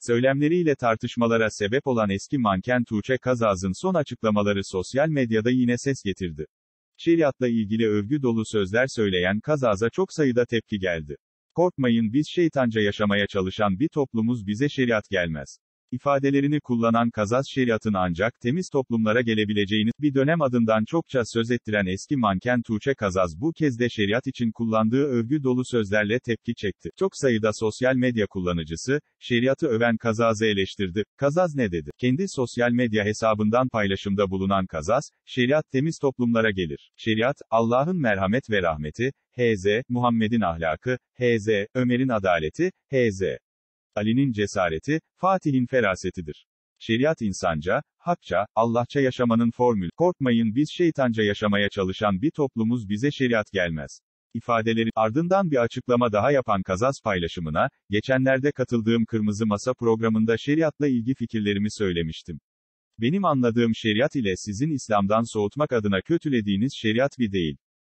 Söylemleriyle tartışmalara sebep olan eski manken Tuğçe Kazaz'ın son açıklamaları sosyal medyada yine ses getirdi. Şeriatla ilgili övgü dolu sözler söyleyen Kazaz'a çok sayıda tepki geldi. Korkmayın biz şeytanca yaşamaya çalışan bir toplumuz bize şeriat gelmez. İfadelerini kullanan Kazaz şeriatın ancak temiz toplumlara gelebileceğini, bir dönem adından çokça söz ettiren eski manken Tuğçe Kazaz bu kez de şeriat için kullandığı övgü dolu sözlerle tepki çekti. Çok sayıda sosyal medya kullanıcısı, şeriatı öven Kazaz'ı eleştirdi. Kazaz ne dedi? Kendi sosyal medya hesabından paylaşımda bulunan Kazaz, şeriat temiz toplumlara gelir. Şeriat, Allah'ın merhamet ve rahmeti, H.Z. Muhammed'in ahlakı, H.Z. Ömer'in adaleti, H.Z. Ali'nin cesareti, Fatih'in ferasetidir. Şeriat insanca, hakça, Allahça yaşamanın formülü. Korkmayın biz şeytanca yaşamaya çalışan bir toplumuz bize şeriat gelmez. İfadeleri, ardından bir açıklama daha yapan Kazaz paylaşımına, geçenlerde katıldığım Kırmızı Masa programında şeriatla ilgi fikirlerimi söylemiştim. Benim anladığım şeriat ile sizin İslam'dan soğutmak adına kötülediğiniz şeriat bir değil.